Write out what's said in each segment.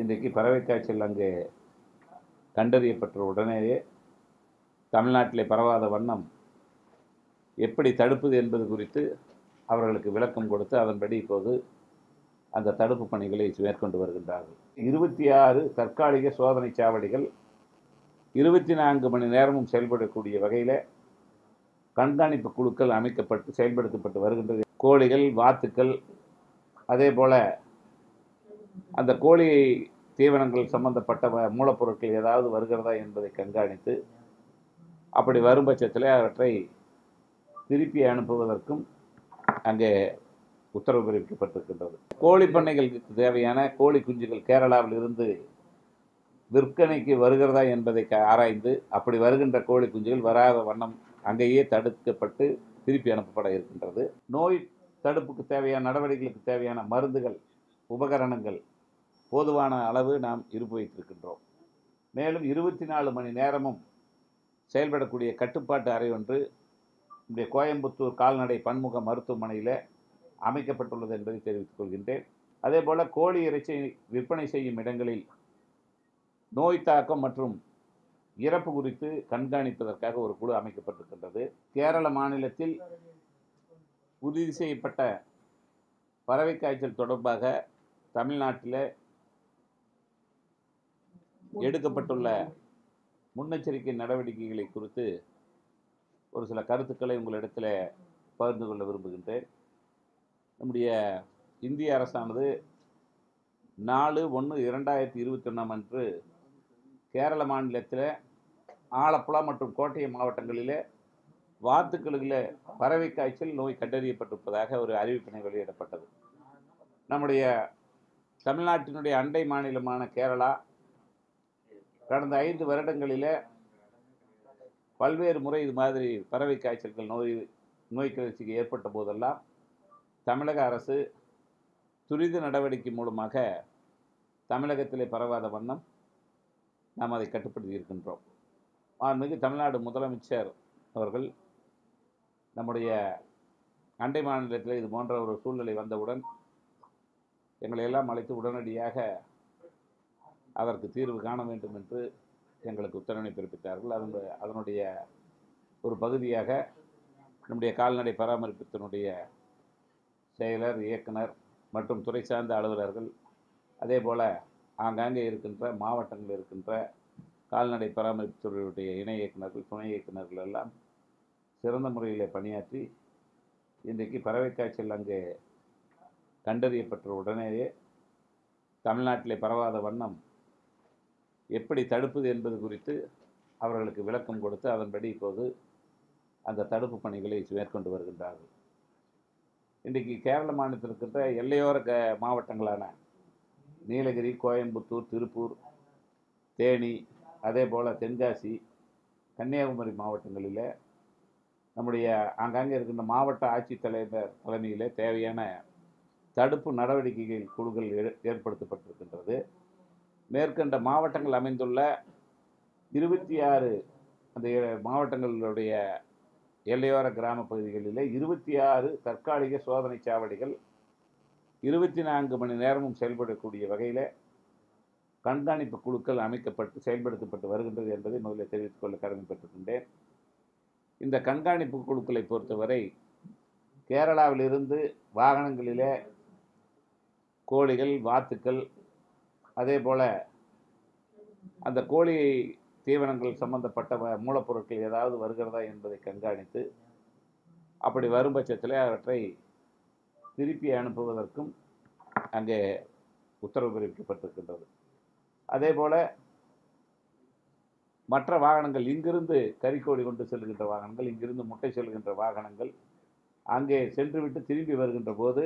இன்றைக்கு பறவை காய்ச்சல் அங்கே கண்டறியப்பட்ட உடனேயே தமிழ்நாட்டிலே பரவாத வண்ணம் எப்படி தடுப்பது என்பது குறித்து அவர்களுக்கு விளக்கம் கொடுத்து அதன்படி இப்போது அந்த தடுப்பு பணிகளை மேற்கொண்டு வருகின்றார்கள். இருபத்தி ஆறு தற்காலிக சோதனை சாவடிகள் இருபத்தி நான்கு மணி நேரமும் செயல்படக்கூடிய வகையில் கண்காணிப்பு குழுக்கள் அமைக்கப்பட்டு செயல்படுத்தப்பட்டு வருகின்றது. கோழிகள் வாத்துக்கள் அதே போல் அந்த கோழி தீவனங்கள் சம்பந்தப்பட்ட மூலப்பொருட்கள் ஏதாவது வருகிறதா என்பதை கண்காணித்து அப்படி வரும் பட்சத்தில் அவற்றை திருப்பி அனுப்புவதற்கும் அங்கே உத்தரவு பிறப்பிக்கப்பட்டிருக்கின்றது. கோழி பண்ணைகளுக்கு தேவையான கோழி குஞ்சுகள் கேரளாவில் இருந்து விற்பனைக்கு வருகிறதா என்பதை க- ஆராய்ந்து அப்படி வருகின்ற கோழி குஞ்சுகள் வராத வண்ணம் அங்கேயே தடுக்கப்பட்டு திருப்பி அனுப்பப்பட இருக்கின்றது. நோய் தடுப்புக்கு தேவையான நடவடிக்கைகளுக்கு தேவையான மருந்துகள் உபகரணங்கள் போதுமான அளவு நாம் இருப்பு வைத்திருக்கின்றோம் மேலும் இருபத்தி நாலு மணி நேரமும் செயல்படக்கூடிய கட்டுப்பாட்டு அறை ஒன்று இங்கே கோயம்புத்தூர் கால்நடை பன்முக மருத்துவமனையில் அமைக்கப்பட்டுள்ளது என்பதை தெரிவித்துக் கொள்கின்றேன். அதே போல் கோழி இறைச்சி விற்பனை செய்யும் இடங்களில் நோய் தாக்கம் மற்றும் இறப்பு குறித்து கண்காணிப்பதற்காக ஒரு குழு அமைக்கப்பட்டிருக்கின்றது. கேரள மாநிலத்தில் உறுதி செய்யப்பட்ட பறவை காய்ச்சல் தொடர்பாக தமிழ்நாட்டில் எடுக்கப்பட்டுள்ள முன்னெச்சரிக்கை நடவடிக்கைகளை குறித்து ஒரு சில கருத்துக்களை உங்களிடத்தில் பகிர்ந்து கொள்ள விரும்புகின்றேன். நம்முடைய இந்திய அரசானது நாலு ஒன்று இரண்டாயிரத்தி இருபத்தி ஒன்றாம் அன்று கேரள மாநிலத்தில் ஆலப்புழா மற்றும் கோட்டயம் மாவட்டங்களிலே வாத்துக்களில் பறவை காய்ச்சல் நோய் கண்டறியப்பட்டிருப்பதாக ஒரு அறிவிப்பினை வெளியிடப்பட்டது. நம்முடைய தமிழ்நாட்டினுடைய அண்டை மாநிலமான கேரளா கடந்த ஐந்து வருடங்களில் பல்வேறு முறை இது மாதிரி பறவை காய்ச்சல்கள் நோய் நோய் கிளர்ச்சிக்கு ஏற்பட்ட போதெல்லாம் தமிழக அரசு துரித நடவடிக்கை மூலமாக தமிழகத்திலே பரவாத வண்ணம் நாம் அதை கட்டுப்படுத்தி இருக்கின்றோம். ஆன்மிகு தமிழ்நாடு முதலமைச்சர் அவர்கள் நம்முடைய அண்டை மாநிலத்தில் இது போன்ற ஒரு சூழ்நிலை வந்தவுடன் எங்களை எல்லாம் அழைத்து உடனடியாக அதற்கு தீர்வு காண வேண்டும் என்று எங்களுக்கு உத்தரவினை பிறப்பித்தார்கள். அது அதனுடைய ஒரு பகுதியாக நம்முடைய கால்நடை பராமரிப்பத்தினுடைய செயலர் இயக்குனர் மற்றும் துறை சார்ந்த அலுவலர்கள் அதே போல் ஆங்காங்கே இருக்கின்ற மாவட்டங்களில் இருக்கின்ற கால்நடை பராமரிப்புத்துறையுடைய இணை இயக்குனர்கள் துணை இயக்குனர்கள் எல்லாம் சிறந்த முறையில் பணியாற்றி இன்றைக்கு பறவை காய்ச்சல் அங்கே கண்டறியப்பட்ட உடனேயே தமிழ்நாட்டிலே பரவாத வண்ணம் எப்படி தடுப்பது என்பது குறித்து அவர்களுக்கு விளக்கம் கொடுத்து அதன்படி இப்போது அந்த தடுப்பு பணிகளை மேற்கொண்டு வருகின்றார்கள். இன்றைக்கு கேரள மாநிலத்தில் இருக்கின்ற எல்லையோர க மாவட்டங்களான நீலகிரி கோயம்புத்தூர் திருப்பூர் தேனி அதே போல் தென்காசி கன்னியாகுமரி மாவட்டங்களில் நம்முடைய ஆங்காங்கே இருக்கின்ற மாவட்ட ஆட்சித்தலைவர் தலைமையில் தேவையான தடுப்பு நடவடிக்கைகள் குழுக்கள் ஏ- ஏற்படுத்தப்பட்டிருக்கின்றது. மேற்கண்ட மாவட்டங்கள் அமைந்துள்ள இருபத்தி ஆறு அந்த மாவட்டங்களுடைய எல்லையோர கிராம பகுதிகளில் இருபத்தி ஆறு தற்காலிக சோதனை சாவடிகள் இருபத்தி நான்கு மணி நேரமும் செயல்படக்கூடிய வகையில் கண்காணிப்பு குழுக்கள் அமைக்கப்பட்டு செயல்படுத்தப்பட்டு வருகின்றது என்பதை முதலில் தெரிவித்துக் கொள்ள கடமைப்பட்டிருக்கின்றேன். இந்த கண்காணிப்பு குழுக்களை பொறுத்தவரை கேரளாவிலிருந்து வாகனங்களிலே கோழிகள் வாத்துக்கள் அதே போல் அந்த கோழி தீவனங்கள் சம்பந்தப்பட்ட மூலப்பொருட்கள் ஏதாவது வருகிறதா என்பதை கண்காணித்து அப்படி வரும் பட்சத்தில் அவற்றை திருப்பி அனுப்புவதற்கும் அங்கே உத்தரவு பிறப்பிக்கப்பட்டிருக்கின்றது. அதே போல் மற்ற வாகனங்கள் இங்கிருந்து கறிக்கோழி கொண்டு செல்கின்ற வாகனங்கள் இங்கிருந்து முட்டை செல்கின்ற வாகனங்கள் அங்கே சென்றுவிட்டு திரும்பி வருகின்ற போது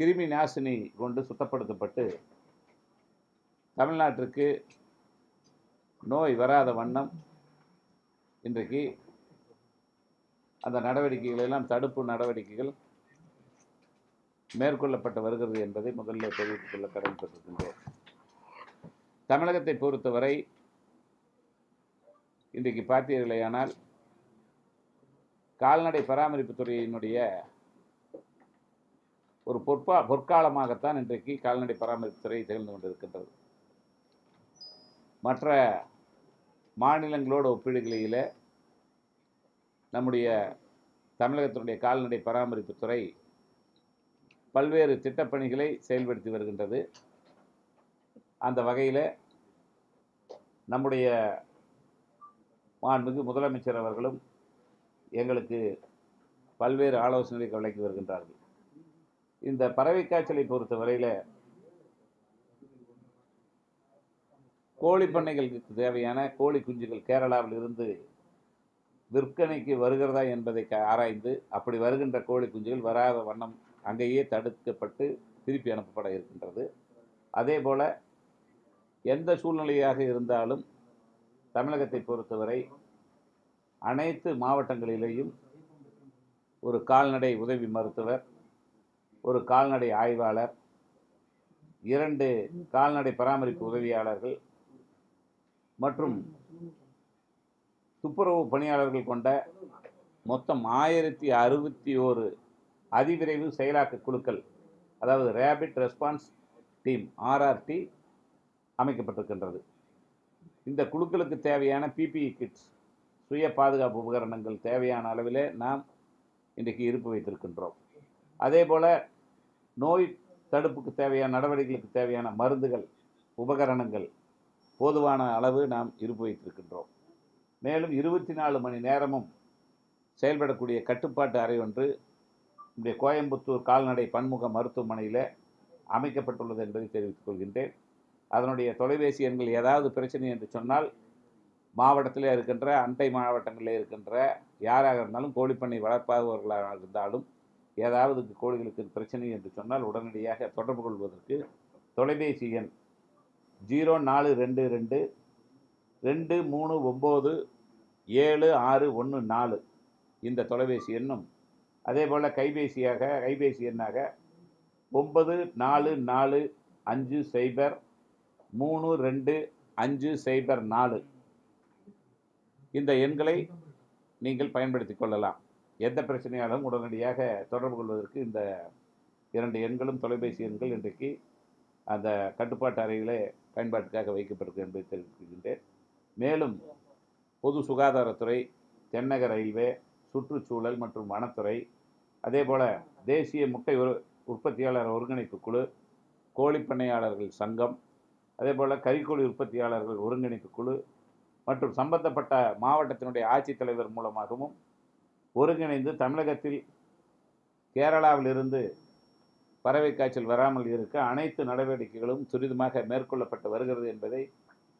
கிருமி நாசினி கொண்டு சுத்தப்படுத்தப்பட்டு தமிழ்நாட்டிற்கு நோய் வராத வண்ணம் இன்றைக்கு அந்த நடவடிக்கைகள் எல்லாம் தடுப்பு நடவடிக்கைகள் மேற்கொள்ளப்பட்டு வருகிறது என்பதை முதலில் தெரிவித்துக் கொள்ள கடமைப்பட்டிருக்கின்றேன் தமிழகத்தை பொறுத்தவரை இன்றைக்கு பார்த்தீர்களேயானால் கால்நடை பராமரிப்பு துறையினுடைய ஒரு பொற்பா பொற்காலமாகத்தான் இன்றைக்கு கால்நடை பராமரிப்பு துறை திகழ்ந்து கொண்டிருக்கின்றது. மற்ற மாநிலங்களோடு ஒப்பிடுகையில் நம்முடைய தமிழகத்தினுடைய கால்நடை பராமரிப்புத்துறை பல்வேறு திட்டப்பணிகளை செயல்படுத்தி வருகின்றது. அந்த வகையில் நம்முடைய மாண்புமிகு முதலமைச்சர் அவர்களும் எங்களுக்கு பல்வேறு ஆலோசனைகளை வழங்கி வருகின்றார்கள். இந்த பறவை காய்ச்சலை பொறுத்த வரையில் கோழி பண்ணைகளுக்கு தேவையான கோழி குஞ்சுகள் கேரளாவில் இருந்து விற்பனைக்கு வருகிறதா என்பதை க- ஆராய்ந்து அப்படி வருகின்ற கோழி குஞ்சுகள் வராத வண்ணம் அங்கேயே தடுக்கப்பட்டு திருப்பி அனுப்பப்பட இருக்கின்றது. அதே போல் எந்த சூழ்நிலையாக இருந்தாலும் தமிழகத்தை பொறுத்தவரை அனைத்து மாவட்டங்களிலேயும் ஒரு கால்நடை உதவி மருத்துவர் ஒரு கால்நடை ஆய்வாளர் இரண்டு கால்நடை பராமரிப்பு உதவியாளர்கள் மற்றும் துப்புரவு பணியாளர்கள் கொண்ட மொத்தம் ஆயிரத்தி அறுபத்தி ஓரு அதிவிரைவு செயலாக்க குழுக்கள் அதாவது ரேபிட் ரெஸ்பான்ஸ் டீம் ஆர்ஆர்டி அமைக்கப்பட்டிருக்கின்றது. இந்த குழுக்களுக்கு தேவையான பிபிஇ கிட்ஸ் சுய பாதுகாப்பு உபகரணங்கள் தேவையான அளவிலே நாம் இன்றைக்கு இருப்பு வைத்திருக்கின்றோம். அதே போல் நோய் தடுப்புக்கு தேவையான நடவடிக்கைகளுக்கு தேவையான மருந்துகள் உபகரணங்கள் போதுமான அளவு நாம் இருப்பு வைத்திருக்கின்றோம் மேலும் இருபத்தி நாலு மணி நேரமும் செயல்படக்கூடிய கட்டுப்பாட்டு அறை ஒன்று இங்கே கோயம்புத்தூர் கால்நடை பன்முக மருத்துவமனையில் அமைக்கப்பட்டுள்ளது என்பதை தெரிவித்துக் கொள்கின்றேன். அதனுடைய தொலைபேசி எண்கள் ஏதாவது பிரச்சனை என்று சொன்னால் மாவட்டத்தில் இருக்கின்ற அண்டை மாவட்டங்களில் இருக்கின்ற யாராக இருந்தாலும் கோழிப்பண்ணை வளர்ப்பவர்களாக இருந்தாலும் ஏதாவது கோழிகளுக்கு பிரச்சனை என்று சொன்னால் உடனடியாக தொடர்பு கொள்வதற்கு தொலைபேசி எண் ஜீரோ நாலு ரெண்டு ரெண்டு ரெண்டு மூணு ஒம்பது ஏழு ஆறு ஒன்று நாலு இந்த தொலைபேசி எண்ணும். அதே போல் கைபேசியாக கைபேசி எண்ணாக ஒன்பது நாலு நாலு அஞ்சு சைபர் மூணு ரெண்டு அஞ்சு சைபர் நாலு. இந்த எண்களை நீங்கள் பயன்படுத்திக் கொள்ளலாம். எந்த பிரச்சனையாலும் உடனடியாக தொடர்பு கொள்வதற்கு இந்த இரண்டு எண்களும் தொலைபேசி எண்கள் இன்றைக்கு அந்த கட்டுப்பாட்டு அறையிலே பயன்பாட்டுக்காக வைக்கப்பட்டிருக்கு என்பதை தெரிவிக்கின்றேன். மேலும் பொது சுகாதாரத்துறை தென்னக ரயில்வே சுற்றுச்சூழல் மற்றும் வனத்துறை அதே போல் தேசிய முட்டை உரு- உற்பத்தியாளர் ஒருங்கிணைப்பு குழு கோழிப்பண்ணையாளர்கள் சங்கம் அதே போல் கறிக்கோழி உற்பத்தியாளர்கள் ஒருங்கிணைப்பு குழு மற்றும் சம்பந்தப்பட்ட மாவட்டத்தினுடைய ஆட்சித்தலைவர் மூலமாகவும் ஒருங்கிணைந்து தமிழகத்தில் கேரளாவிலிருந்து பறவை காய்ச்சல் வராமல் இருக்க அனைத்து நடவடிக்கைகளும் துரிதமாக மேற்கொள்ளப்பட்டு வருகிறது என்பதை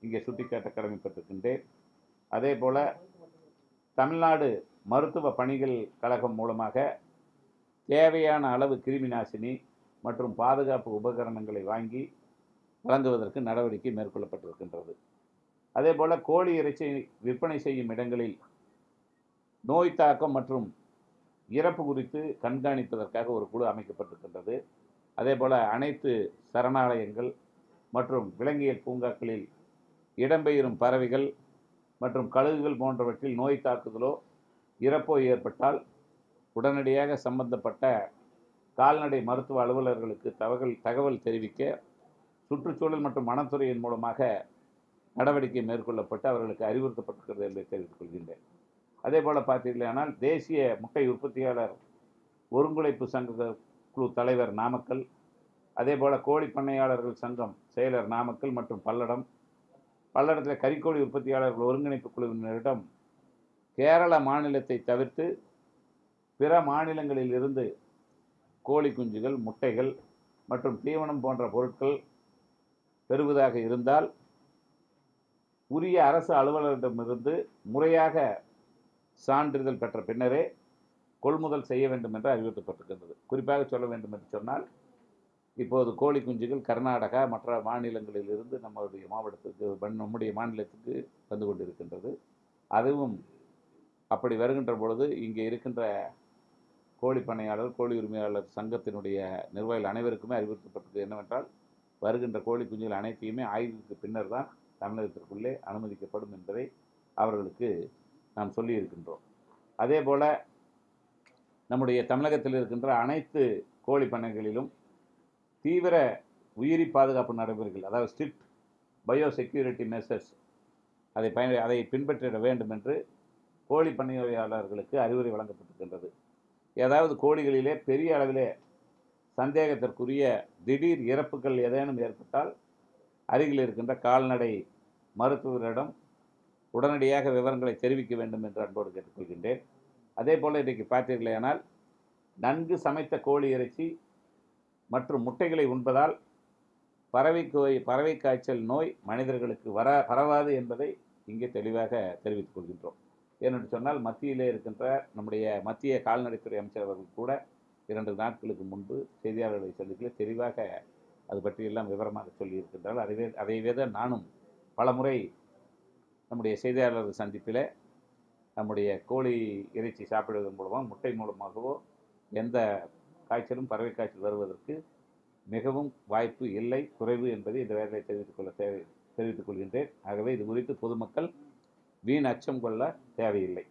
இங்கே சுட்டிக்காட்ட கடமைப்பட்டிருக்கின்றேன். அதே போல் தமிழ்நாடு மருத்துவ பணிகள் கழகம் மூலமாக தேவையான அளவு கிருமி நாசினி மற்றும் பாதுகாப்பு உபகரணங்களை வாங்கி வழங்குவதற்கு நடவடிக்கை மேற்கொள்ளப்பட்டிருக்கின்றது. அதே போல் கோழி இறைச்சி விற்பனை செய்யும் இடங்களில் நோய் தாக்கம் மற்றும் இறப்பு குறித்து கண்காணிப்பதற்காக ஒரு குழு அமைக்கப்பட்டிருக்கின்றது. அதே போல் அனைத்து சரணாலயங்கள் மற்றும் விலங்கியல் பூங்காக்களில் இடம்பெயரும் பறவைகள் மற்றும் கழுகுகள் போன்றவற்றில் நோய் தாக்குதலோ இறப்போ ஏற்பட்டால் உடனடியாக சம்பந்தப்பட்ட கால்நடை மருத்துவ அலுவலர்களுக்கு தகவல் தகவல் தெரிவிக்க சுற்றுச்சூழல் மற்றும் வனத்துறையின் மூலமாக நடவடிக்கை மேற்கொள்ளப்பட்டு அவர்களுக்கு அறிவுறுத்தப்பட்டிருக்கிறது என்று தெரிவித்துக் கொள்கின்றேன். அதே போல் பார்த்தீர்களேனால் தேசிய முட்டை உற்பத்தியாளர் ஒருங்கிணைப்பு சங்க குழு தலைவர் நாமக்கல் அதே போல் கோழி பண்ணையாளர்கள் சங்கம் செயலர் நாமக்கல் மற்றும் பல்லடம் பல்லடத்தில் கறிக்கோழி உற்பத்தியாளர்கள் ஒருங்கிணைப்பு குழுவினரிடம் கேரள மாநிலத்தை தவிர்த்து பிற மாநிலங்களில் இருந்து கோழி குஞ்சுகள் முட்டைகள் மற்றும் தீவனம் போன்ற பொருட்கள் பெறுவதாக இருந்தால் உரிய அரசு அலுவலரிடமிருந்து முறையாக சான்றிதழ் பெற்ற பின்னரே கொள்முதல் செய்ய வேண்டும் என்று அறிவுறுத்தப்பட்டிருக்கின்றது. குறிப்பாக சொல்ல வேண்டும் என்று சொன்னால் இப்போது கோழி குஞ்சுகள் கர்நாடகா மற்ற மாநிலங்களில் இருந்து நம்முடைய மாவட்டத்துக்கு நம்முடைய மாநிலத்துக்கு வந்து கொண்டிருக்கின்றது. அதுவும் அப்படி வருகின்ற பொழுது இங்கே இருக்கின்ற கோழி பண்ணையாளர் கோழி உரிமையாளர் சங்கத்தினுடைய நிர்வாகிகள் அனைவருக்குமே அறிவுறுத்தப்பட்டது என்னவென்றால் வருகின்ற கோழி குஞ்சுகள் அனைத்தையுமே ஆய்வுக்கு பின்னர் தான் தமிழகத்திற்குள்ளே அனுமதிக்கப்படும் என்பதை அவர்களுக்கு நாம் சொல்லியிருக்கின்றோம். அதே போல் நம்முடைய தமிழகத்தில் இருக்கின்ற அனைத்து கோழி பண்ணைகளிலும் தீவிர உயிரி பாதுகாப்பு நடைமுறைகள் அதாவது ஸ்ட்ரிக்ட் பயோ செக்யூரிட்டி மெசர்ஸ் அதை பயன் அதை பின்பற்றிட வேண்டும் என்று கோழி பண்ணையாளர்களுக்கு அறிவுரை வழங்கப்பட்டிருக்கின்றது. ஏதாவது கோழிகளிலே பெரிய அளவிலே சந்தேகத்திற்குரிய திடீர் இறப்புகள் ஏதேனும் ஏற்பட்டால் அருகில் இருக்கின்ற கால்நடை மருத்துவரிடம் உடனடியாக விவரங்களை தெரிவிக்க வேண்டும் என்று அன்போடு கேட்டுக்கொள்கின்றேன். அதே போல் இன்றைக்கு பார்த்தீர்களேனால் நன்கு சமைத்த கோழி இறைச்சி மற்றும் முட்டைகளை உண்பதால் பறவை பறவை காய்ச்சல் நோய் மனிதர்களுக்கு வர பரவாது என்பதை இங்கே தெளிவாக தெரிவித்துக் கொள்கின்றோம். ஏனென்று சொன்னால் மத்தியிலே இருக்கின்ற நம்முடைய மத்திய கால்நடைத்துறை அமைச்சர் அவர்கள் கூட இரண்டு நாட்களுக்கு முன்பு செய்தியாளர்களை சந்திக்கல. தெளிவாக அது பற்றியெல்லாம் விவரமாக சொல்லியிருக்கின்றால் அதை அதைவே தான் நானும் பலமுறை நம்முடைய செய்தியாளர் சந்திப்பில் நம்முடைய கோழி இறைச்சி சாப்பிடுவதன் மூலமாக முட்டை மூலமாகவோ எந்த காய்ச்சலும் பறவை காய்ச்சல் வருவதற்கு மிகவும் வாய்ப்பு இல்லை குறைவு என்பதை இந்த வேலையை தெரிவித்துக் கொள்ள தேவை தெரிவித்துக் கொள்கின்றேன். ஆகவே இது குறித்து பொதுமக்கள் வீண் அச்சம் கொள்ள தேவையில்லை.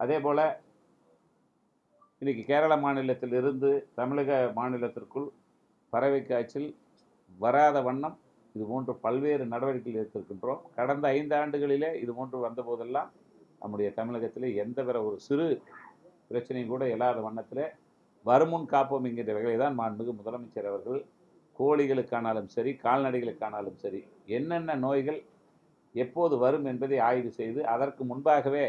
அதே போல் இன்றைக்கி கேரள மாநிலத்திலிருந்து தமிழக மாநிலத்திற்குள் பறவை காய்ச்சல் வராத வண்ணம் இது போன்ற பல்வேறு நடவடிக்கைகள் எடுத்திருக்கின்றோம். கடந்த ஐந்து ஆண்டுகளிலே இது போன்று வந்தபோதெல்லாம் நம்முடைய தமிழகத்தில் எந்த பிற ஒரு சிறு பிரச்சனையும் கூட இல்லாத வண்ணத்தில் வருமுன் காப்போம் என்கின்ற வகையை தான் மாண்புமிகு முதலமைச்சர் அவர்கள் கோழிகளுக்கானாலும் சரி கால்நடைகளுக்கானாலும் சரி என்னென்ன நோய்கள் எப்போது வரும் என்பதை ஆய்வு செய்து அதற்கு முன்பாகவே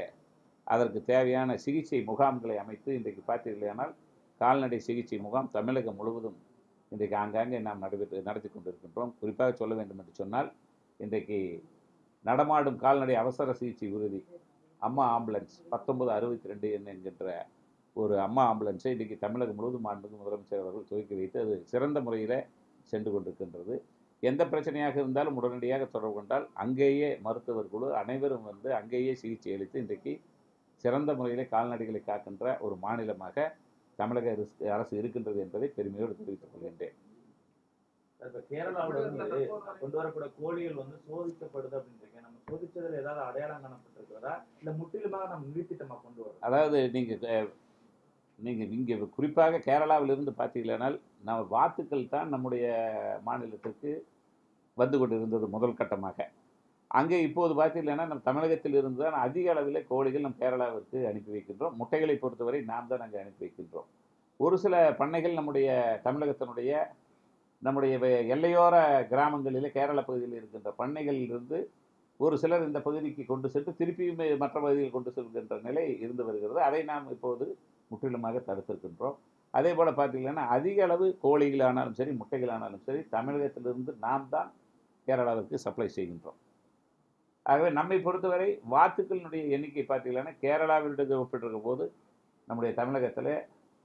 அதற்கு தேவையான சிகிச்சை முகாம்களை அமைத்து இன்றைக்கு பார்த்தீர்களானால் கால்நடை சிகிச்சை முகாம் தமிழகம் முழுவதும் இன்றைக்கு ஆங்காங்கே நாம் நடைபெற்று நடத்தி கொண்டிருக்கின்றோம் குறிப்பாக சொல்ல வேண்டும் என்று சொன்னால் இன்றைக்கு நடமாடும் கால்நடை அவசர சிகிச்சை உறுதி அம்மா ஆம்புலன்ஸ் பத்தொன்பது அறுபத்தி ரெண்டு என்கின்ற ஒரு அம்மா ஆம்புலன்ஸை இன்றைக்கி தமிழகம் முழுவதும் ஆண்டு முதலமைச்சர் அவர்கள் துவக்கி வைத்து அது சிறந்த முறையில் சென்று கொண்டிருக்கின்றது. எந்த பிரச்சனையாக இருந்தாலும் உடனடியாக தொடர்பு கொண்டால் அங்கேயே மருத்துவர் குழு அனைவரும் வந்து அங்கேயே சிகிச்சை அளித்து இன்றைக்கு சிறந்த முறையில் கால்நடைகளை காக்கின்ற ஒரு மாநிலமாக தமிழக அரசு அரசு இருக்கின்றது என்பதை பெருமையோடு தெரிவித்துக் கொள்கின்றேன். இப்ப கேரளாவுல இருந்து கொண்டு வரக்கூடிய கோழிகள் வந்து சோதிக்கப்படுது அப்படின்றீங்க நம்ம சோதிச்சதுல ஏதாவது அடையாளம் காணப்பட்டிருக்கிறதா? இல்ல முற்றிலுமாக நம்ம நிறுத்திட்டமா கொண்டு வரோம் அதாவது நீங்கள் நீங்கள் இங்கே குறிப்பாக கேரளாவிலிருந்து பார்த்தீங்களானால் நம்ம வாத்துக்கள் தான் நம்முடைய மாநிலத்திற்கு வந்து கொண்டிருந்தது முதல் கட்டமாக. அங்கே இப்போது பார்த்தீங்கன்னா நம்ம தமிழகத்தில் இருந்து தான் அதிக அளவில் கோழிகள் நம் கேரளாவிற்கு அனுப்பி வைக்கின்றோம். முட்டைகளை பொறுத்தவரை நாம் தான் அங்கே அனுப்பி வைக்கின்றோம். ஒரு சில பண்ணைகள் நம்முடைய தமிழகத்தினுடைய நம்முடைய எல்லையோர கிராமங்களில் கேரள பகுதியில் இருக்கின்ற பண்ணைகளிலிருந்து ஒரு சிலர் இந்த பகுதிக்கு கொண்டு சென்று திருப்பியும் மற்ற பகுதியில் கொண்டு செல்கின்ற நிலை இருந்து வருகிறது. அதை நாம் இப்போது முற்றிலுமாக தடுத்திருக்கின்றோம். அதே போல் பார்த்தீங்கன்னா அதிக அளவு கோழிகளானாலும் சரி முட்டைகளானாலும் சரி தமிழகத்திலிருந்து நாம் தான் கேரளாவிற்கு சப்ளை செய்கின்றோம். ஆகவே நம்மை பொறுத்தவரை வாத்துக்களினுடைய எண்ணிக்கை பார்த்தீங்கன்னா கேரளாவிலிருந்து ஒப்பிட்டிருக்கும் போது நம்முடைய தமிழகத்தில்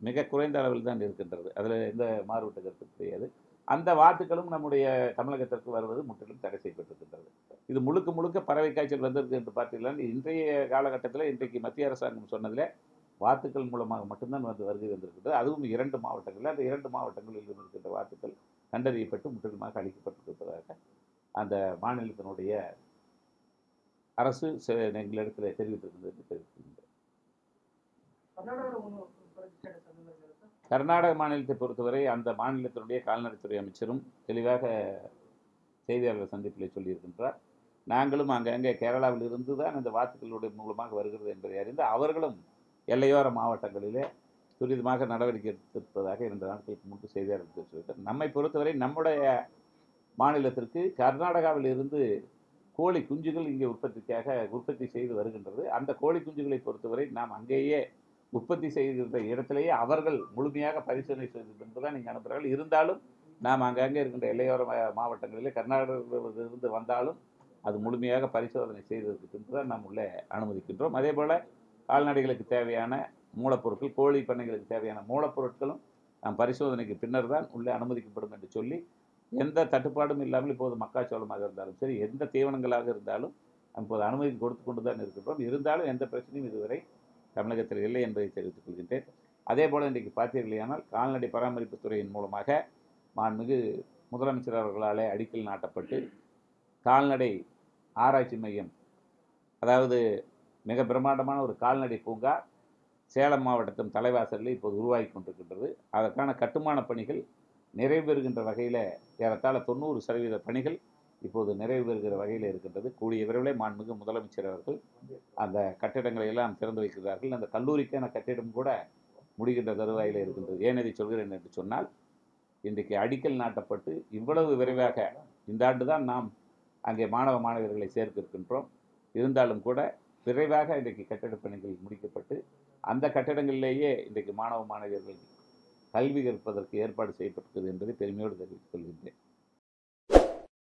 மிக குறைந்த அளவில் தான் இருக்கின்றது. அதில் எந்த மாறுபட்ட கருத்து கிடையாது. அந்த வாத்துக்களும் நம்முடைய தமிழகத்திற்கு வருவது முற்றிலும் தடை செய்யப்பட்டிருக்கின்றது. இது முழுக்க முழுக்க பறவை காய்ச்சல் வந்திருக்கு என்று பார்த்தீங்கன்னா இன்றைய காலகட்டத்தில் இன்றைக்கு மத்திய அரசாங்கம் சொன்னதில் வாத்துக்கள் மூலமாக மட்டும்தான் வந்து வருகை வந்திருக்கிறது அதுவும் இரண்டு மாவட்டங்களில் அந்த இரண்டு மாவட்டங்களில் இருக்கின்ற வாத்துக்கள் கண்டறியப்பட்டு முற்றிலுமாக அளிக்கப்பட்டிருப்பதாக அந்த மாநிலத்தினுடைய அரசு சில எங்களிடத்தில் தெரிவித்திருக்கிறது என்று கர்நாடக மாநிலத்தை பொறுத்தவரை அந்த மாநிலத்தினுடைய கால்நடைத்துறை அமைச்சரும் தெளிவாக செய்தியாளர் சந்திப்பில் சொல்லியிருக்கின்றார். நாங்களும் அங்கங்கே கேரளாவில் இருந்து தான் இந்த வாத்துக்களுடைய மூலமாக வருகிறது என்பதை அறிந்து அவர்களும் எல்லையோர மாவட்டங்களிலே துரிதமாக நடவடிக்கை எடுத்திருப்பதாக இரண்டு நாட்களுக்கு முன்பு செய்தியாளர் சொல்லிட்டார் நம்மை பொறுத்தவரை நம்முடைய மாநிலத்திற்கு கர்நாடகாவில் இருந்து கோழி குஞ்சுகள் இங்கே உற்பத்திக்காக உற்பத்தி செய்து வருகின்றது. அந்த கோழி குஞ்சுகளை பொறுத்தவரை நாம் அங்கேயே உற்பத்தி செய்கின்ற இடத்திலேயே அவர்கள் முழுமையாக பரிசோதனை செய்து தான் நீங்கள் அனுப்புகிறார்கள். இருந்தாலும் நாம் அங்கங்கே இருக்கின்ற எல்லையோர மாவட்டங்களிலே கர்நாடகத்திலிருந்து வந்தாலும் அது முழுமையாக பரிசோதனை செய்ததற்கு பின்பு தான் நாம் உள்ளே அனுமதிக்கின்றோம். அதே போல் கால்நடைகளுக்கு தேவையான மூலப்பொருட்கள் கோழி பண்ணைகளுக்கு தேவையான மூலப்பொருட்களும் நாம் பரிசோதனைக்கு பின்னர் தான் உள்ளே அனுமதிக்கப்படும் என்று சொல்லி எந்த தட்டுப்பாடும் இல்லாமல் இப்போது மக்காச்சோளமாக இருந்தாலும் சரி எந்த தீவனங்களாக இருந்தாலும் இப்போது அனுமதி கொடுத்து கொண்டு தான் இருக்கின்றோம். இருந்தாலும் எந்த பிரச்சனையும் இதுவரை தமிழகத்தில் இல்லை என்பதை தெரிவித்துக் கொள்கின்றேன். அதே போல் இன்றைக்கு பார்த்தீர்களேயானால் கால்நடை பராமரிப்பு துறையின் மூலமாக மாண்புமிகு முதலமைச்சர் அவர்களாலே அடிக்கல் நாட்டப்பட்டு கால்நடை ஆராய்ச்சி மையம் அதாவது மிக பிரம்மாண்டமான ஒரு கால்நடை பூங்கா சேலம் மாவட்டத்தின் தலைவாசலில் இப்போது உருவாகி கொண்டிருக்கின்றது. அதற்கான கட்டுமான பணிகள் நிறைவேறுகின்ற வகையில் ஏறத்தாழ தொண்ணூறு சதவீத பணிகள் இப்போது நிறைவேறுகிற வகையில் இருக்கின்றது. கூடிய விரைவிலே மாண்புமிகு முதலமைச்சர் அவர்கள் அந்த கட்டிடங்களை எல்லாம் திறந்து வைக்கிறார்கள். அந்த கல்லூரிக்கான கட்டிடம் கூட முடிகின்ற தருவாயில் இருக்கின்றது. ஏன் இதை சொல்கிறேன் என்று சொன்னால் இன்றைக்கு அடிக்கல் நாட்டப்பட்டு இவ்வளவு விரைவாக இந்த ஆண்டு தான் நாம் அங்கே மாணவ மாணவர்களை சேர்த்திருக்கின்றோம். இருந்தாலும் கூட விரைவாக இன்றைக்கு கட்டிடப் பணிகள் முடிக்கப்பட்டு அந்த கட்டிடங்களிலேயே இன்றைக்கு மாணவ மாணவியர்கள் கல்வி கற்பதற்கு ஏற்பாடு செய்யப்பட்டுள்ளது என்பதை பெருமையோடு தெரிவித்துக் கொள்கின்றேன்.